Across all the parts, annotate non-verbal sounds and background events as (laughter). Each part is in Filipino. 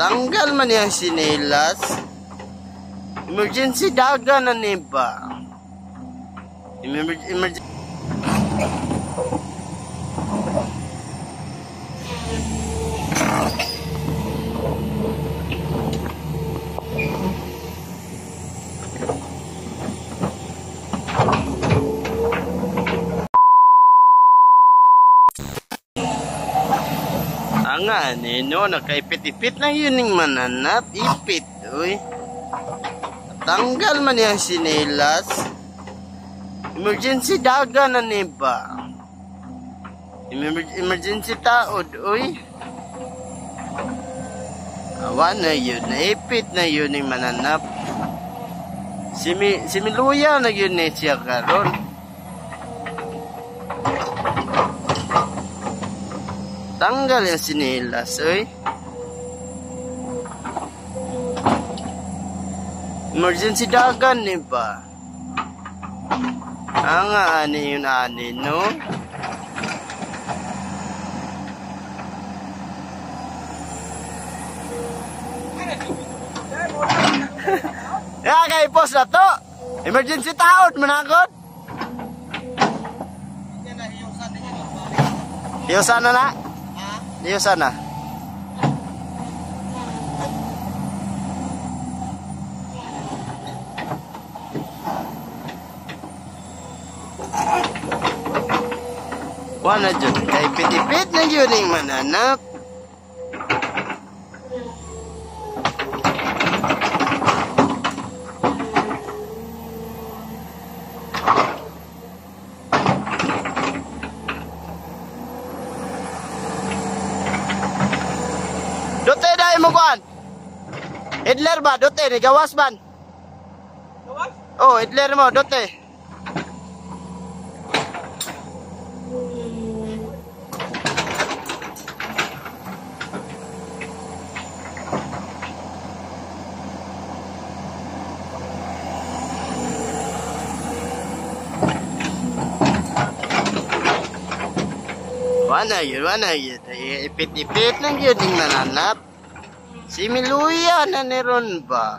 Tanggal man yung sinelas. Emergency daga na ni ba? Emergency. Anga, nino, nakaipit-ipit na yun yung mananap. Ipit, uy. Tanggal man yung sinelas. Emergency daga na ni ba? Emer- emergency taod, uy. Awa na yun, naipit na yun yung mananap. Simi, similuya na yun eh siya karon. Tanggal yung sinilas, oy. Emergency dagan ni ba? Ang ani yun ani, no? Ya, (laughs) kay post na to. Emergency taon, manakot. Iyo sana na. Iyo sana. Wala dyan. Kay pitipit na yun yung mananap. Kuhan. Hitler ba? Dote, ni gawas ban. Gawas? Oh, Hitler mo, dote. Wala yun, wala yun. Ipit-ipit lang yun yung nananap. Si Miluya na ni Ron ba?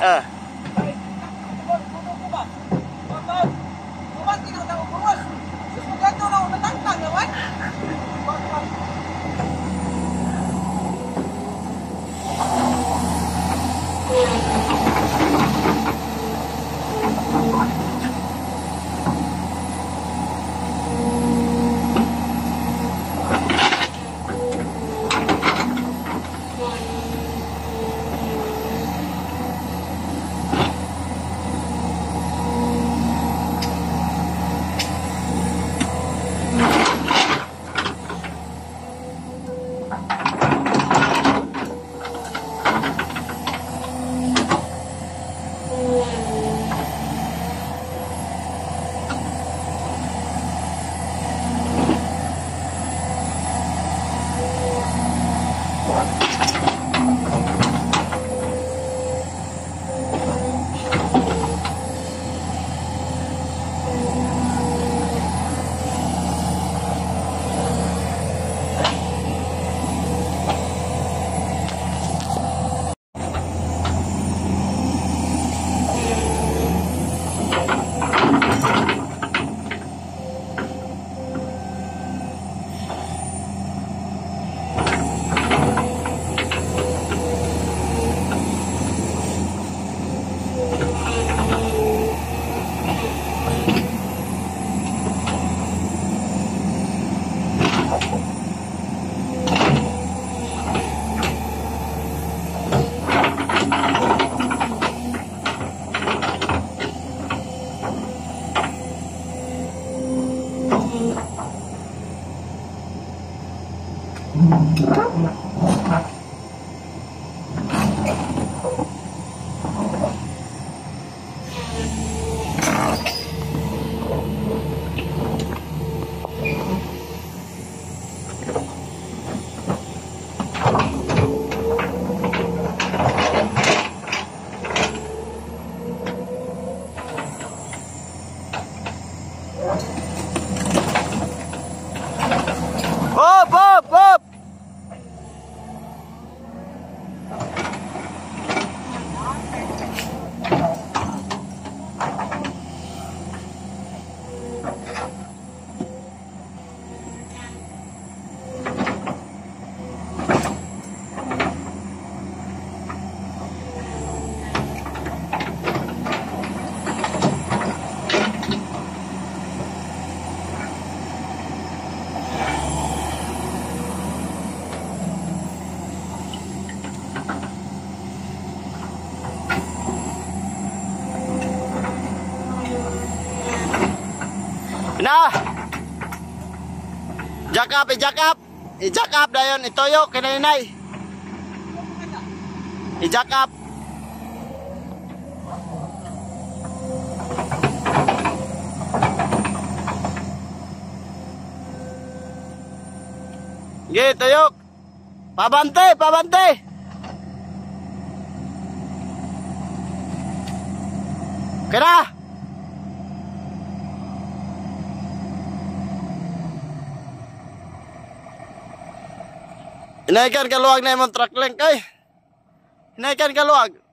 Uh. Na! Jack up, i-jack up! I-jack up na yun, itoyo, kinainay. I-jack up. Sige, tuyok. Pabante, pabante. Kena! Inaikan ka luwag na imong truck link kay. Inaikan ka luwag.